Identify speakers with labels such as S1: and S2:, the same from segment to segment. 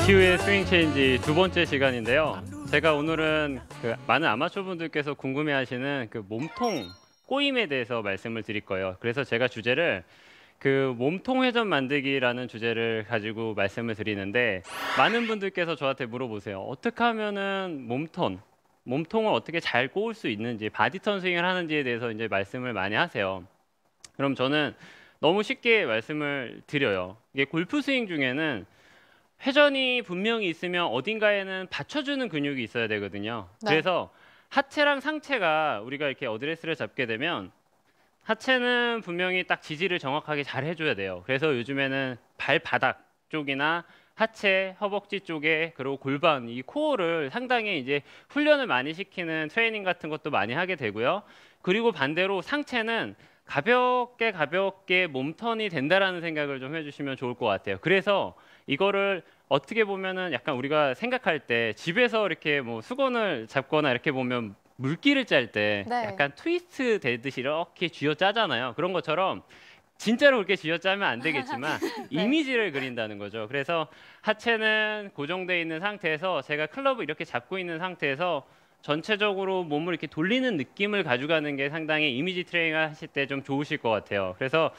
S1: 이시우의 스윙 체인지 두 번째 시간인데요. 제가 오늘은 그 많은 아마추어 분들께서 궁금해하시는 그 몸통 꼬임에 대해서 말씀을 드릴 거예요. 그래서 제가 주제를 그 몸통 회전 만들기라는 주제를 가지고 말씀을 드리는데 많은 분들께서 저한테 물어보세요. 어떻게 하면은 몸턴 몸통을 어떻게 잘 꼬을 수 있는지 body turn 스윙을 하는지에 대해서 이제 말씀을 많이 하세요. 그럼 저는 너무 쉽게 말씀을 드려요. 이게 골프 스윙 중에는 회전이 분명히 있으면 어딘가에는 받쳐주는 근육이 있어야 되거든요.
S2: 네.
S1: 그래서 하체랑 상체가 우리가 이렇게 어드레스를 잡게 되면 하체는 분명히 딱 지지를 정확하게 잘 해줘야 돼요. 그래서 요즘에는 발바닥 쪽이나 하체, 허벅지 쪽에 그리고 골반 이 코어를 상당히 이제 훈련을 많이 시키는 트레이닝 같은 것도 많이 하게 되고요. 그리고 반대로 상체는 가볍게 가볍게 몸턴이 된다라는 생각을 좀 해주시면 좋을 것 같아요. 그래서 이거를 어떻게 보면은 약간 우리가 생각할 때 집에서 이렇게 뭐 수건을 잡거나 이렇게 보면 물기를 짤때
S2: 네.
S1: 약간 트위스트 되듯이 이렇게 쥐어 짜잖아요. 그런 것처럼 진짜로 그렇게 쥐어 짜면 안 되겠지만
S2: 네.
S1: 이미지를 그린다는 거죠. 그래서 하체는 고정돼 있는 상태에서 제가 클럽을 이렇게 잡고 있는 상태에서 전체적으로 몸을 이렇게 돌리는 느낌을 가져가는 게 상당히 이미지 트레이닝 하실 때 좀 좋으실 것 같아요. 그래서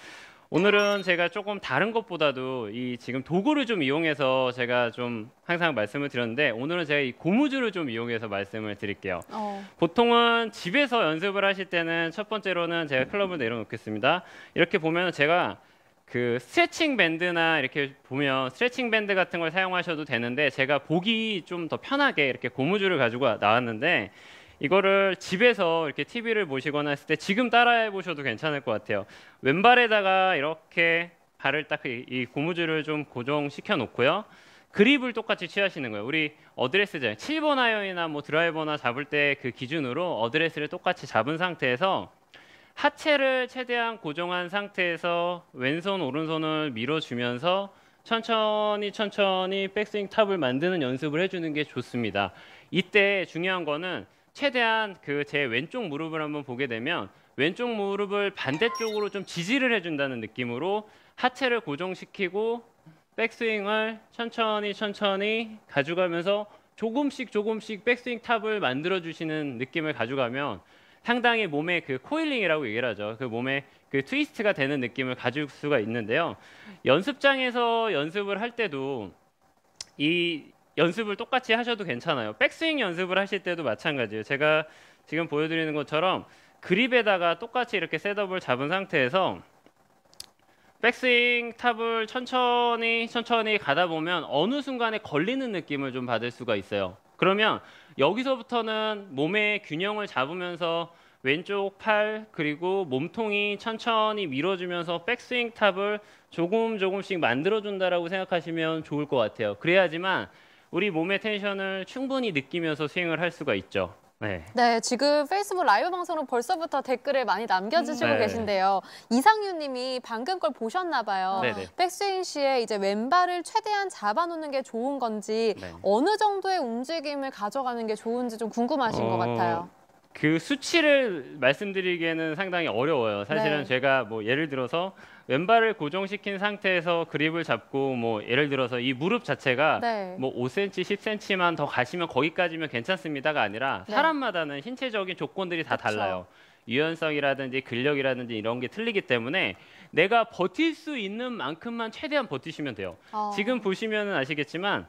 S1: 오늘은 제가 조금 다른 것보다도 이 지금 도구를 좀 이용해서 제가 좀 항상 말씀을 드렸는데 오늘은 제가 이 고무줄을 좀 이용해서 말씀을 드릴게요.
S2: 어,
S1: 보통은 집에서 연습을 하실 때는 첫 번째로는 제가 클럽을 내려놓겠습니다. 이렇게 보면 제가 그 스트레칭 밴드나 이렇게 보면 스트레칭 밴드 같은 걸 사용하셔도 되는데 제가 보기 좀 더 편하게 이렇게 고무줄을 가지고 나왔는데 이거를 집에서 이렇게 TV를 보시거나 했을 때 지금 따라해 보셔도 괜찮을 것 같아요. 왼발에다가 이렇게 발을 딱 이 고무줄을 좀 고정시켜 놓고요. 그립을 똑같이 취하시는 거예요. 우리 어드레스잖아요. 7번 아이언이나 뭐 드라이버나 잡을 때 그 기준으로 어드레스를 똑같이 잡은 상태에서 하체를 최대한 고정한 상태에서 왼손 오른손을 밀어주면서 천천히 천천히 백스윙 top을 만드는 연습을 해주는 게 좋습니다. 이때 중요한 거는 최대한 그 제 왼쪽 무릎을 한번 보게 되면 왼쪽 무릎을 반대쪽으로 좀 지지를 해준다는 느낌으로 하체를 고정시키고 백스윙을 천천히 천천히 가져가면서 조금씩 조금씩 백스윙 top을 만들어 주시는 느낌을 가져가면 상당히 몸에 그 coiling이라고 얘기를 하죠. 그 몸에 그 트위스트가 되는 느낌을 가질 수가 있는데요. 연습장에서 연습을 할 때도 이 연습을 똑같이 하셔도 괜찮아요. 백스윙 연습을 하실 때도 마찬가지예요. 제가 지금 보여드리는 것처럼 그립에다가 똑같이 이렇게 셋업을 잡은 상태에서 백스윙 탑을 천천히 천천히 가다 보면 어느 순간에 걸리는 느낌을 좀 받을 수가 있어요. 그러면 여기서부터는 몸의 균형을 잡으면서 왼쪽 팔 그리고 몸통이 천천히 밀어주면서 백스윙 탑을 조금 조금씩 만들어준다라고 생각하시면 좋을 것 같아요. 그래야지만 우리 몸의 텐션을 충분히 느끼면서 스윙을 할 수가 있죠. 네.
S2: 네, 지금 페이스북 라이브 방송은 벌써부터 댓글을 많이 남겨주시고
S1: 네.
S2: 계신데요. 이상윤 님이 방금 걸 보셨나 봐요.
S1: 네네.
S2: 백스윙 시에 이제 왼발을 최대한 잡아놓는 게 좋은 건지
S1: 네.
S2: 어느 정도의 움직임을 가져가는 게 좋은지 좀 궁금하신 것
S1: 어,
S2: 같아요.
S1: 그 수치를 말씀드리기에는 상당히 어려워요. 사실은
S2: 네.
S1: 제가 뭐 예를 들어서 왼발을 고정시킨 상태에서 그립을 잡고 뭐 예를 들어서 이 무릎 자체가
S2: 네.
S1: 뭐 5cm, 10cm만 더 가시면 거기까지면 괜찮습니다가 아니라
S2: 네.
S1: 사람마다는 신체적인 조건들이 다
S2: 그쵸.
S1: 달라요. 유연성이라든지 근력이라든지 이런 게 틀리기 때문에 내가 버틸 수 있는 만큼만 최대한 버티시면 돼요.
S2: 어,
S1: 지금 보시면은 아시겠지만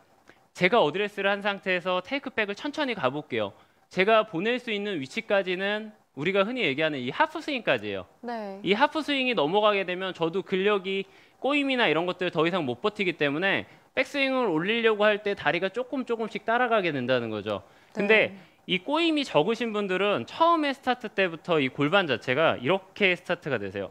S1: 제가 어드레스를 한 상태에서 테이크백을 천천히 가볼게요. 제가 보낼 수 있는 위치까지는 우리가 흔히 얘기하는 이 하프 스윙까지예요.
S2: 네.
S1: 이 하프 스윙이 넘어가게 되면 저도 근력이 꼬임이나 이런 것들 더 이상 못 버티기 때문에 백스윙을 올리려고 할 때 다리가 조금 조금씩 따라가게 된다는 거죠. 근데
S2: 네.
S1: 이 꼬임이 적으신 분들은 처음에 스타트 때부터 이 골반 자체가 이렇게 스타트가 되세요.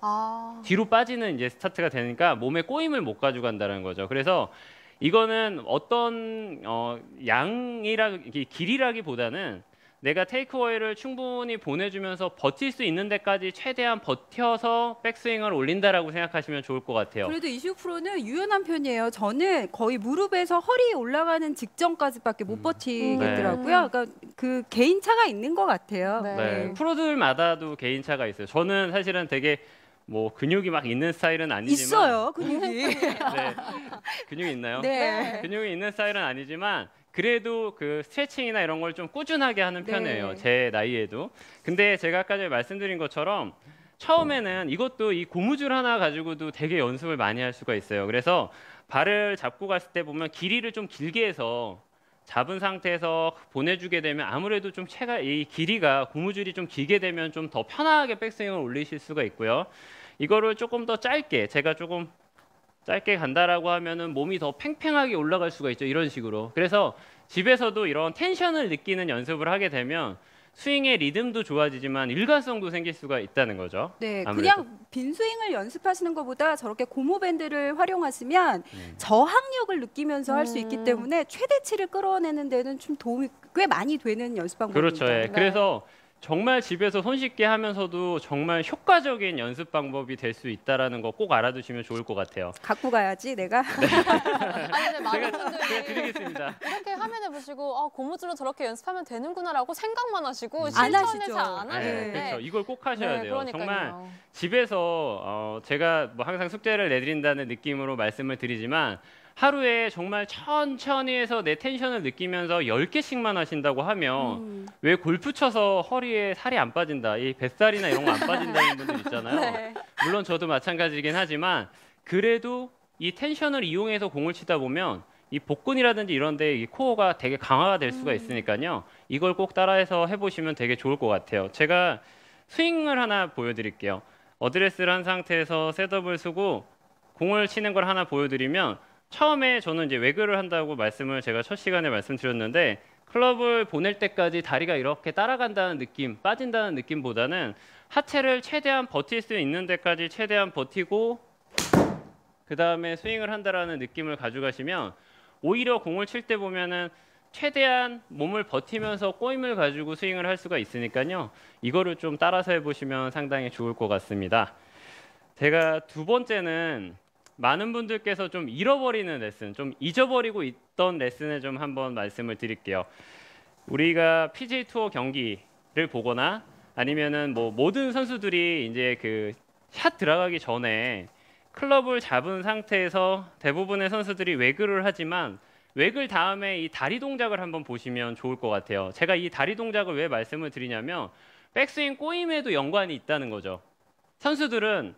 S2: 아,
S1: 뒤로 빠지는 이제 스타트가 되니까 몸에 꼬임을 못 가져간다는 거죠. 그래서 이거는 어떤 어, 양이라 길이라기보다는 내가 takeaway를 충분히 보내주면서 버틸 수 있는 데까지 최대한 버텨서 백스윙을 올린다라고 생각하시면 좋을 것 같아요.
S3: 그래도 이슈 프로는 유연한 편이에요. 저는 거의 무릎에서 허리 올라가는 직전까지밖에 못
S1: 음.
S3: 버티겠더라고요. 그러니까 그 개인 차가 있는 것 같아요.
S2: 네.
S1: 네, 프로들마다도 개인 차가 있어요. 저는 사실은 되게 뭐 근육이 막 있는 스타일은 아니지만
S3: 있어요 근육이.
S1: 네, 근육이 있나요?
S3: 네.
S1: 근육이 있는 스타일은 아니지만 그래도 그 스트레칭이나 이런 걸 좀 꾸준하게 하는
S3: 네.
S1: 편이에요. 제 나이에도. 근데 제가 아까 전에 말씀드린 것처럼 처음에는 이것도 이 고무줄 하나 가지고도 되게 연습을 많이 할 수가 있어요. 그래서 발을 잡고 갔을 때 보면 길이를 좀 길게 해서 잡은 상태에서 보내주게 되면 아무래도 좀 체가 이 길이가 고무줄이 좀 길게 되면 좀 더 편하게 백스윙을 올리실 수가 있고요. 이거를 조금 더 짧게 제가 조금 짧게 간다라고 하면은 몸이 더 팽팽하게 올라갈 수가 있죠. 이런 식으로. 그래서 집에서도 이런 텐션을 느끼는 연습을 하게 되면 스윙의 리듬도 좋아지지만 일관성도 생길 수가 있다는 거죠.
S3: 네,
S1: 아무래도.
S3: 그냥 빈 스윙을 연습하시는 것보다 저렇게 고무 밴드를 활용하시면
S1: 네.
S3: 저항력을 느끼면서 할수 있기
S2: 음.
S3: 때문에 최대치를 끌어내는 데는 좀 도움이 꽤 많이 되는 연습 방법입니다.
S1: 그렇죠. 예.
S2: 네.
S1: 그래서 정말 집에서 손쉽게 하면서도 정말 효과적인 연습 방법이 될 수 있다라는 거 꼭 알아두시면 좋을 것 같아요.
S3: 갖고 가야지 내가.
S2: 아니 근데 많은
S1: 제가
S2: 분들이
S1: 제가 드리겠습니다.
S2: 이렇게 화면에 보시고 아, 고무줄로 저렇게 연습하면 되는구나라고 생각만 하시고
S1: 안
S2: 실천을
S3: 하시죠.
S2: 잘안
S3: 네,
S2: 하시는데
S1: 그렇죠. 이걸 꼭 하셔야
S2: 네,
S1: 돼요.
S2: 그러니까요.
S1: 정말 집에서 어, 제가 뭐 항상 숙제를 내드린다는 느낌으로 말씀을 드리지만 하루에 정말 천천히 해서 내 텐션을 느끼면서 10개씩만 하신다고 하면
S3: 음,
S1: 왜 골프 쳐서 허리에 살이 안 빠진다, 이 뱃살이나 이런 거 안 빠진다는 분들 있잖아요.
S2: 네.
S1: 물론 저도 마찬가지긴 하지만 그래도 이 텐션을 이용해서 공을 치다 보면 이 복근이라든지 이런 데 이 코어가 되게 강화가 될 수가 있으니까요. 이걸 꼭 따라해서 해보시면 되게 좋을 것 같아요. 제가 스윙을 하나 보여드릴게요. 어드레스를 한 상태에서 셋업을 쓰고 공을 치는 걸 하나 보여드리면 처음에 저는 이제 외그를 한다고 말씀을 제가 첫 시간에 말씀드렸는데 클럽을 보낼 때까지 다리가 이렇게 따라간다는 느낌, 빠진다는 느낌보다는 하체를 최대한 버틸 수 있는 데까지 최대한 버티고 그 다음에 스윙을 한다라는 느낌을 가져가시면 오히려 공을 칠 때 보면은 최대한 몸을 버티면서 꼬임을 가지고 스윙을 할 수가 있으니까요. 이거를 좀 따라서 해보시면 상당히 좋을 것 같습니다. 제가 두 번째는 많은 분들께서 좀 잃어버리는 레슨, 좀 잊어버리고 있던 레슨을 좀 한번 말씀을 드릴게요. 우리가 PGA 투어 경기를 보거나 아니면은 뭐 모든 선수들이 이제 그 샷 들어가기 전에 클럽을 잡은 상태에서 대부분의 선수들이 외글을 하지만 외글 다음에 이 다리 동작을 한번 보시면 좋을 것 같아요. 제가 이 다리 동작을 왜 말씀을 드리냐면 백스윙 꼬임에도 연관이 있다는 거죠. 선수들은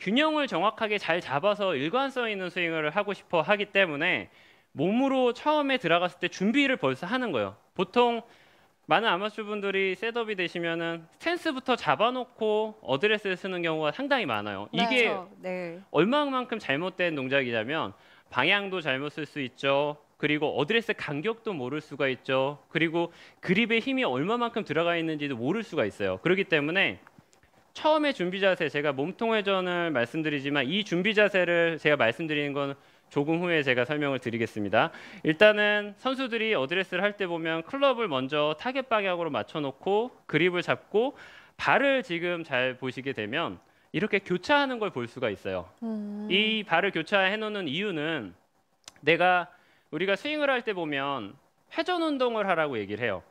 S1: 균형을 정확하게 잘 잡아서 일관성 있는 스윙을 하고 싶어 하기 때문에 몸으로 처음에 들어갔을 때 준비를 벌써 하는 거예요. 보통 많은 아마추어 분들이 셋업이 되시면은 스탠스부터 잡아놓고 어드레스를 쓰는 경우가 상당히 많아요.
S2: 네.
S1: 이게.
S3: 네.
S1: 얼마만큼 잘못된 동작이냐면 방향도 잘못 쓸 수 있죠. 그리고 어드레스 간격도 모를 수가 있죠. 그리고 그립에 힘이 얼마만큼 들어가 있는지도 모를 수가 있어요. 그렇기 때문에 처음에 준비 자세 제가 몸통 회전을 말씀드리지만 이 준비 자세를 제가 말씀드리는 건 조금 후에 제가 설명을 드리겠습니다. 일단은 선수들이 어드레스를 할 때 보면 클럽을 먼저 타겟 방향으로 맞춰 놓고 그립을 잡고 발을 지금 잘 보시게 되면 이렇게 교차하는 걸 볼 수가 있어요.
S2: 음.
S1: 이 발을 교차해 놓는 이유는 내가 우리가 스윙을 할 때 보면 회전 운동을 하라고 얘기를 해요.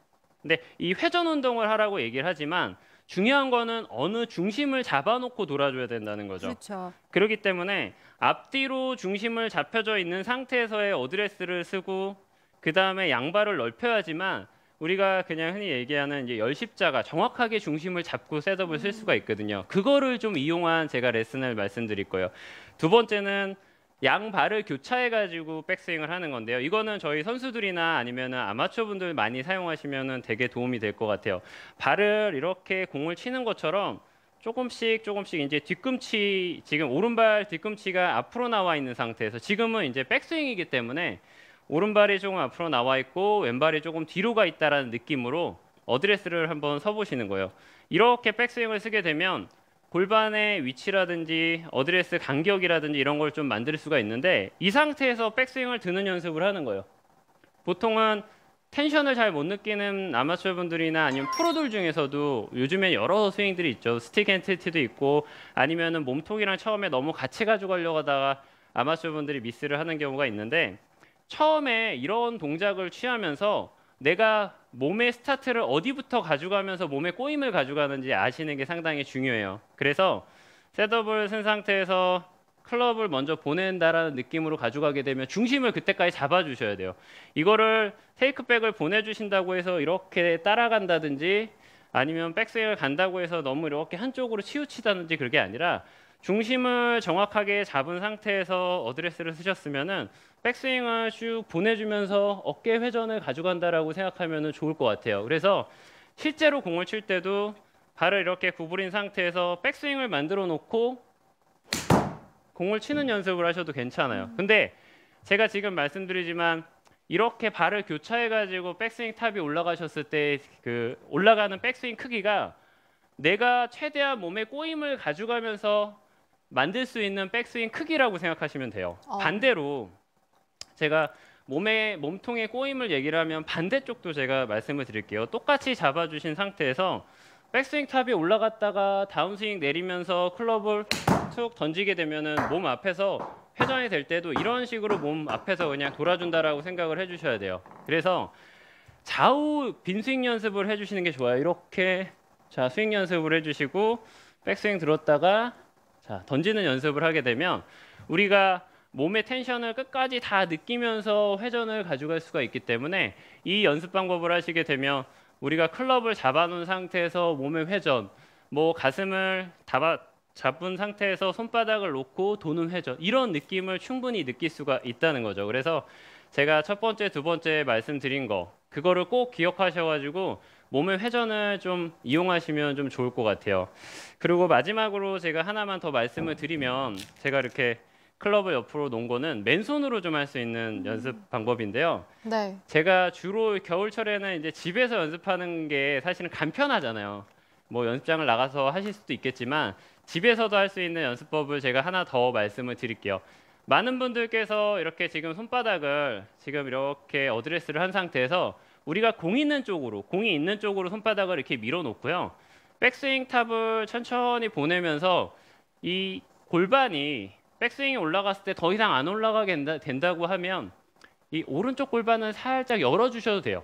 S1: 근데 이 회전 운동을 하라고 얘기를 하지만 중요한 거는 어느 중심을 잡아놓고 돌아줘야 된다는 거죠.
S3: 그렇죠.
S1: 그렇기 때문에 앞뒤로 중심을 잡혀져 있는 상태에서의 어드레스를 쓰고 그 다음에 양발을 넓혀야지만 우리가 그냥 흔히 얘기하는 이제 열십자가 정확하게 중심을 잡고 셋업을 쓸 수가 있거든요. 그거를 좀 이용한 제가 레슨을 말씀드릴 거예요. 두 번째는 양 발을 교차해 가지고 백스윙을 하는 건데요. 이거는 저희 선수들이나 아니면 아마추어 분들 많이 사용하시면 되게 도움이 될 것 같아요. 발을 이렇게 공을 치는 것처럼 조금씩 조금씩 이제 뒤꿈치 지금 오른발 뒤꿈치가 앞으로 나와 있는 상태에서 지금은 이제 백스윙이기 때문에 오른발이 조금 앞으로 나와 있고 왼발이 조금 뒤로 가 있다라는 느낌으로 어드레스를 한번 서 보시는 거예요. 이렇게 백스윙을 쓰게 되면 골반의 위치라든지 어드레스 간격이라든지 이런 걸 좀 만들 수가 있는데 이 상태에서 백스윙을 드는 연습을 하는 거예요. 보통은 텐션을 잘 못 느끼는 아마추어 분들이나 아니면 프로들 중에서도 요즘에 여러 스윙들이 있죠. stack and tilt도 있고 아니면은 몸통이랑 처음에 너무 같이 가져가려고 하다가 아마추어 분들이 미스를 하는 경우가 있는데 처음에 이런 동작을 취하면서 내가 몸의 스타트를 어디부터 가져가면서 몸의 꼬임을 가져가는지 아시는 게 상당히 중요해요. 그래서 셋업을 쓴 상태에서 클럽을 먼저 보낸다라는 느낌으로 가져가게 되면 중심을 그때까지 잡아주셔야 돼요. 이거를 테이크백을 보내주신다고 해서 이렇게 따라간다든지 아니면 백스윙을 간다고 해서 너무 이렇게 한쪽으로 치우치다든지 그게 아니라 중심을 정확하게 잡은 상태에서 어드레스를 쓰셨으면은 백스윙을 쭉 보내주면서 어깨 회전을 가져간다라고 생각하면 좋을 것 같아요. 그래서 실제로 공을 칠 때도 발을 이렇게 구부린 상태에서 백스윙을 만들어 놓고 공을 치는 연습을 하셔도 괜찮아요. 근데 제가 지금 말씀드리지만 이렇게 발을 교차해 가지고 백스윙 탑이 올라가셨을 때 그 올라가는 백스윙 크기가 내가 최대한 몸에 꼬임을 가져가면서 만들 수 있는 백스윙 크기라고 생각하시면 돼요.
S2: 어.
S1: 반대로 제가 몸에 몸통에 꼬임을 얘기를 하면 반대쪽도 제가 말씀을 드릴게요. 똑같이 잡아주신 상태에서 백스윙 탑이 올라갔다가 다운스윙 내리면서 클럽을 툭 던지게 되면은 몸 앞에서 회전이 될 때도 이런 식으로 몸 앞에서 그냥 돌아준다라고 생각을 해주셔야 돼요. 그래서 좌우 빈스윙 연습을 해주시는 게 좋아요. 이렇게 자 스윙 연습을 해주시고 백스윙 들었다가 자 던지는 연습을 하게 되면 우리가 몸의 텐션을 끝까지 다 느끼면서 회전을 가져갈 수가 있기 때문에 이 연습 방법을 하시게 되면 우리가 클럽을 잡아놓은 상태에서 몸의 회전, 뭐 가슴을 잡아, 잡은 상태에서 손바닥을 놓고 도는 회전 이런 느낌을 충분히 느낄 수가 있다는 거죠. 그래서 제가 첫 번째, 두 번째 말씀드린 거 그거를 꼭 기억하셔가지고 몸의 회전을 좀 이용하시면 좀 좋을 것 같아요. 그리고 마지막으로 제가 하나만 더 말씀을 드리면 제가 이렇게 클럽을 옆으로 놓은 거는 맨손으로 좀 할 수 있는 연습 방법인데요.
S2: 네.
S1: 제가 주로 겨울철에는 이제 집에서 연습하는 게 사실은 간편하잖아요. 뭐 연습장을 나가서 하실 수도 있겠지만 집에서도 할 수 있는 연습법을 제가 하나 더 말씀을 드릴게요. 많은 분들께서 이렇게 지금 손바닥을 지금 이렇게 어드레스를 한 상태에서 우리가 공 있는 쪽으로 공이 있는 쪽으로 손바닥을 이렇게 밀어 놓고요. 백스윙 탑을 천천히 보내면서 이 골반이 백스윙이 올라갔을 때 더 이상 안 올라가게 된다, 된다고 하면 이 오른쪽 골반을 살짝 열어 주셔도 돼요.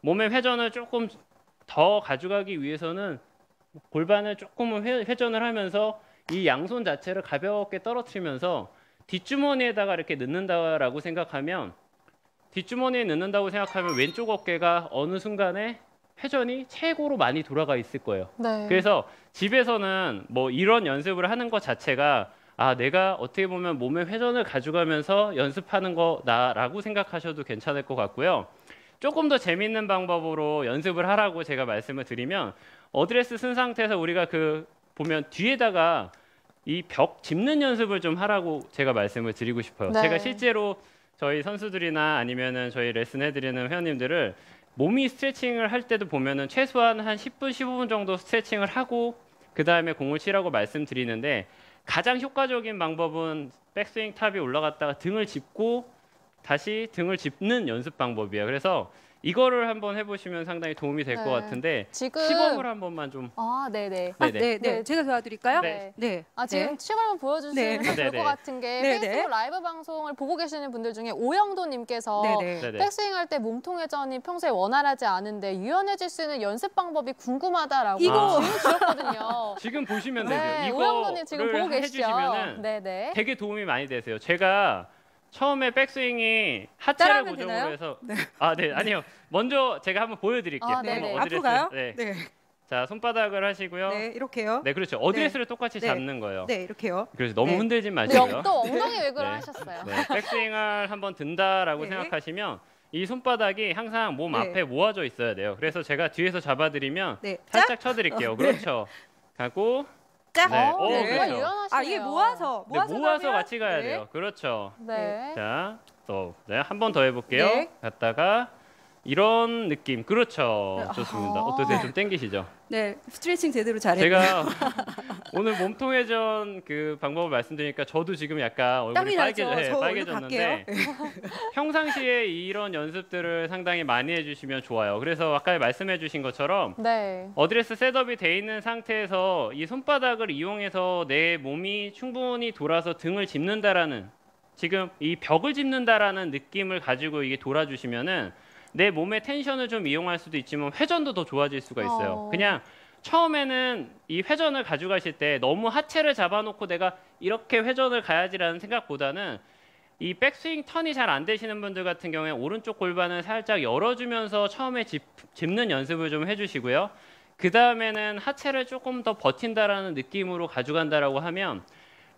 S1: 몸의 회전을 조금 더 가져가기 위해서는 골반을 조금은 회, 회전을 하면서 이 양손 자체를 가볍게 떨어뜨리면서 뒷주머니에다가 이렇게 넣는다라고 생각하면 뒷주머니에 넣는다고 생각하면 왼쪽 어깨가 어느 순간에 회전이 최고로 많이 돌아가 있을 거예요.
S2: 네.
S1: 그래서 집에서는 뭐 이런 연습을 하는 것 자체가 아 내가 어떻게 보면 몸의 회전을 가져가면서 연습하는 거다라고 생각하셔도 괜찮을 것 같고요. 조금 더 재밌는 방법으로 연습을 하라고 제가 말씀을 드리면 어드레스 쓴 상태에서 우리가 그 보면 뒤에다가 이 벽 짚는 연습을 좀 하라고 제가 말씀을 드리고 싶어요.
S2: 네.
S1: 제가 실제로 저희 선수들이나 아니면은 저희 레슨 해드리는 회원님들을 몸이 스트레칭을 할 때도 보면은 최소한 한 10분, 15분 정도 스트레칭을 하고 그 다음에 공을 치라고 말씀드리는데 가장 효과적인 방법은 백스윙 탑이 올라갔다가 등을 짚고 다시 등을 짚는 연습 방법이에요. 그래서 이거를 한번 해보시면 상당히 도움이 될것
S2: 네.
S1: 같은데
S2: 지금
S1: 시범을 한 번만 좀.
S2: 아, 네네.
S3: 아,
S1: 네네.
S3: 네, 네.
S2: 네.
S3: 제가 도와드릴까요?
S2: 네.
S3: 네.
S2: 아 지금
S3: 네.
S2: 시범을 보여주시면
S3: 네.
S2: 좋을. 것 같은 게
S3: 네네.
S2: 페이스북 라이브 방송을 보고 계시는 분들 중에 오영도님께서
S3: 네, 네.
S1: 네네.
S2: 백스윙 할 때 몸통 회전이 평소에 원활하지 않은데 유연해질 수 있는 연습 방법이 궁금하다라고
S3: 이거-
S2: 질문 주셨거든요.
S1: 지금 보시면
S2: 네, 지금
S1: 이거를
S2: 보고 계시죠?
S1: 해주시면은
S2: 네네.
S1: 되게 도움이 많이 되세요. 제가 처음에 백스윙이 하체를 고정으로
S3: 되나요?
S1: 해서
S3: 네.
S1: 아, 네. 아니요. 먼저 제가 한번 보여 드릴게요.
S2: 아, 네네.
S1: 한번
S3: 앞으로
S1: 어드레스.
S3: 가요?
S1: 네.
S3: 네.
S1: 자, 손바닥을 하시고요.
S3: 네, 이렇게요.
S1: 네, 그렇죠. 어드레스를 똑같이
S3: 네.
S1: 잡는 거예요.
S3: 네, 이렇게요.
S1: 그래서 너무
S3: 네.
S1: 흔들진
S2: 네,
S1: 마시고요.
S2: 또 엉덩이 waggle을
S1: 네.
S2: 하셨어요.
S1: 네, 백스윙을 한번 든다라고
S3: 네.
S1: 생각하시면 이 손바닥이 항상 몸
S3: 네.
S1: 앞에 모아져 있어야 돼요. 그래서 제가 뒤에서 잡아드리면
S3: 네.
S1: 살짝 쳐드릴게요. 그렇죠. 가고
S3: 짝.
S1: 네.
S2: 어,
S1: 오,
S2: 정말
S1: 그렇죠.
S2: 유연하시네요.
S3: 아, 이게 모아서
S1: 네,
S3: 모아서
S1: 모아서
S3: 가면-
S1: 같이 가야
S3: 네.
S1: 돼요. 그렇죠.
S2: 네.
S1: 자, 또 네, 한 번 더 해볼게요.
S3: 네.
S1: 갔다가 이런 느낌. 그렇죠.
S3: 네.
S1: 좋습니다.
S2: 아.
S1: 어떠세요? 좀 땡기시죠?
S3: 네, 스트레칭 제대로 잘했고.
S1: 제가 오늘 몸통 회전 그 방법을 말씀드리니까 저도 지금 약간 얼굴이
S3: 땀이
S1: 빨개,
S3: 나죠.
S1: 네,
S3: 저 얼굴
S1: 빨개졌는데. 평상시에 이런 연습들을 상당히 많이 해주시면 좋아요. 그래서 아까 말씀해주신 것처럼
S2: 네.
S1: 어드레스 셋업이 돼 있는 상태에서 이 손바닥을 이용해서 내 몸이 충분히 돌아서 등을 짚는다라는 지금 이 벽을 짚는다라는 느낌을 가지고 이게 돌아주시면은 내 몸의 텐션을 좀 이용할 수도 있지만 회전도 더 좋아질 수가 있어요.
S2: 어.
S1: 그냥 처음에는 이 회전을 가져가실 때 너무 하체를 잡아놓고 내가 이렇게 회전을 가야지라는 생각보다는 이 백스윙 턴이 잘 안 되시는 분들 같은 경우에 오른쪽 골반을 살짝 열어주면서 처음에 짚, 짚는 연습을 좀 해주시고요. 그 다음에는 하체를 조금 더 버틴다라는 느낌으로 가져간다라고 하면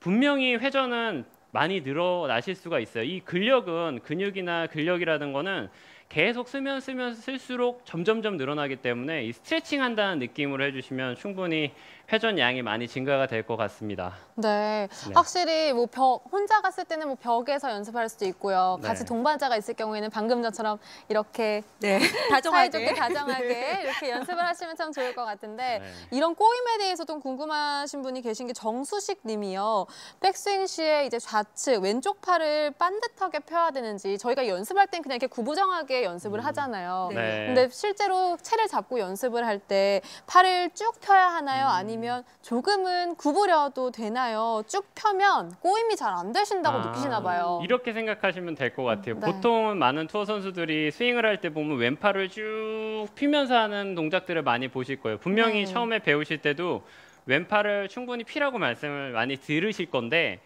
S1: 분명히 회전은 많이 늘어나실 수가 있어요. 이 근력은 근육이나 근력이라는 거는 계속 쓰면 쓰면 쓸수록 점점점 늘어나기 때문에 이 스트레칭 한다는 느낌으로 해주시면 충분히 회전 양이 많이 증가가 될 것 같습니다.
S2: 네,
S1: 네.
S2: 확실히 뭐 벽, 혼자 갔을 때는 뭐 벽에서 연습할 수도 있고요. 같이
S1: 네.
S2: 동반자가 있을 경우에는 방금 전처럼 이렇게
S3: 네,
S2: 사이좋게
S3: 다정하게.
S2: 다정하게 이렇게 연습을 하시면 참 좋을 것 같은데
S1: 네.
S2: 이런 꼬임에 대해서도 궁금하신 분이 계신 게 정수식 님이요. 백스윙 시에 이제 좌측 왼쪽 팔을 반듯하게 펴야 되는지 저희가 연습할 땐 그냥 이렇게 구부정하게 연습을 하잖아요.
S3: 네.
S1: 네.
S2: 근데 실제로 채를 잡고 연습을 할 때 팔을 쭉 펴야 하나요? 아니면 조금은 구부려도 되나요? 쭉 펴면 꼬임이 잘 안 되신다고
S1: 아,
S2: 느끼시나 봐요.
S1: 이렇게 생각하시면 될 것 같아요.
S2: 네.
S1: 보통은 많은 투어 선수들이 스윙을 할 때 보면 왼팔을 쭉 피면서 하는 동작들을 많이 보실 거예요. 분명히
S2: 네.
S1: 처음에 배우실 때도 왼팔을 충분히 피라고 말씀을 많이 들으실 건데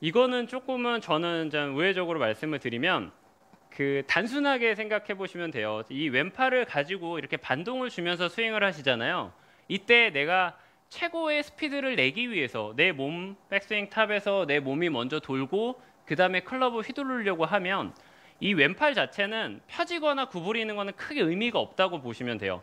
S1: 이거는 조금은 저는 좀 우회적으로 말씀을 드리면 그 단순하게 생각해 보시면 돼요. 이 왼팔을 가지고 이렇게 반동을 주면서 스윙을 하시잖아요. 이때 내가 최고의 스피드를 내기 위해서 내 몸 백스윙 탑에서 내 몸이 먼저 돌고 그 다음에 클럽을 휘두르려고 하면 이 왼팔 자체는 펴지거나 구부리는 거는 크게 의미가 없다고 보시면 돼요.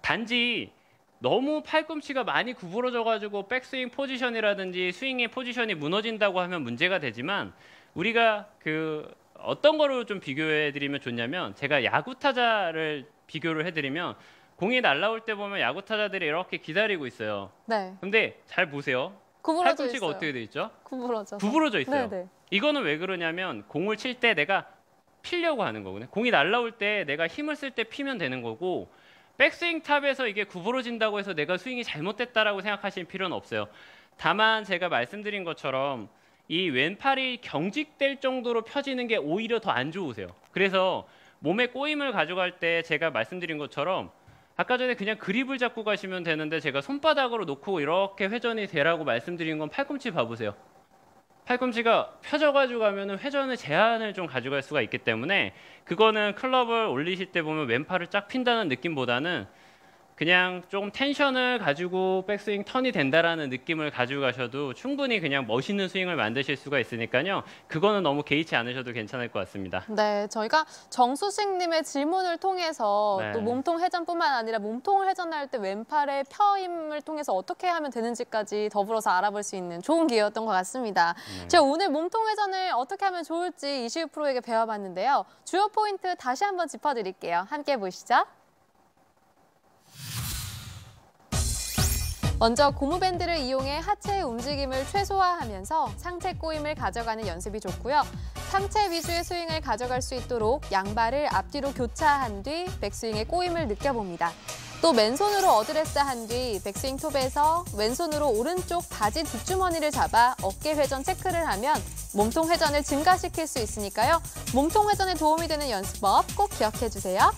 S1: 단지 너무 팔꿈치가 많이 구부러져 가지고 백스윙 포지션이라든지 스윙의 포지션이 무너진다고 하면 문제가 되지만 우리가 그 어떤 거로 좀 비교해 드리면 좋냐면 제가 야구 타자를 비교를 해 드리면 공이 날라올 때 보면 야구 타자들이 이렇게 기다리고 있어요.
S2: 네,
S1: 근데 잘 보세요.
S2: 구부러져
S1: 팔꿈치가
S2: 있어요.
S1: 어떻게 돼 있죠?
S2: 구부러져.
S1: 구부러져 있어요.
S2: 네, 네.
S1: 이거는 왜 그러냐면 공을 칠 때 내가 피려고 하는 거거든요. 공이 날라올 때 내가 힘을 쓸 때 피면 되는 거고 백스윙 탑에서 이게 구부러진다고 해서 내가 스윙이 잘못됐다라고 생각하실 필요는 없어요. 다만 제가 말씀드린 것처럼 이 왼팔이 경직될 정도로 펴지는 게 오히려 더 안 좋으세요. 그래서 몸에 꼬임을 가져갈 때 제가 말씀드린 것처럼 아까 전에 그냥 그립을 잡고 가시면 되는데 제가 손바닥으로 놓고 이렇게 회전이 되라고 말씀드린 건 팔꿈치 봐보세요. 팔꿈치가 펴져가지고 가면은 회전의 제한을 좀 가져갈 수가 있기 때문에 그거는 클럽을 올리실 때 보면 왼팔을 쫙 핀다는 느낌보다는 그냥 좀 텐션을 가지고 백스윙 턴이 된다라는 느낌을 가지고 가셔도 충분히 그냥 멋있는 스윙을 만드실 수가 있으니까요. 그거는 너무 개의치 않으셔도 괜찮을 것 같습니다.
S2: 네, 저희가 정수식님의 질문을 통해서
S1: 네.
S2: 또 몸통 회전뿐만 아니라 몸통 회전할 때 왼팔의 펴임을 통해서 어떻게 하면 되는지까지 더불어서 알아볼 수 있는 좋은 기회였던 것 같습니다.
S1: 네.
S2: 제가 오늘 몸통 회전을 어떻게 하면 좋을지 이시우 프로에게 배워봤는데요. 주요 포인트 다시 한번 짚어드릴게요. 함께 보시죠. 먼저 고무밴드를 이용해 하체의 움직임을 최소화하면서 상체 꼬임을 가져가는 연습이 좋고요. 상체 위주의 스윙을 가져갈 수 있도록 양발을 앞뒤로 교차한 뒤 백스윙의 꼬임을 느껴봅니다. 또 맨손으로 어드레스 한 뒤 백스윙 톱에서 왼손으로 오른쪽 바지 뒷주머니를 잡아 어깨 회전 체크를 하면 몸통 회전을 증가시킬 수 있으니까요. 몸통 회전에 도움이 되는 연습법 꼭 기억해 주세요.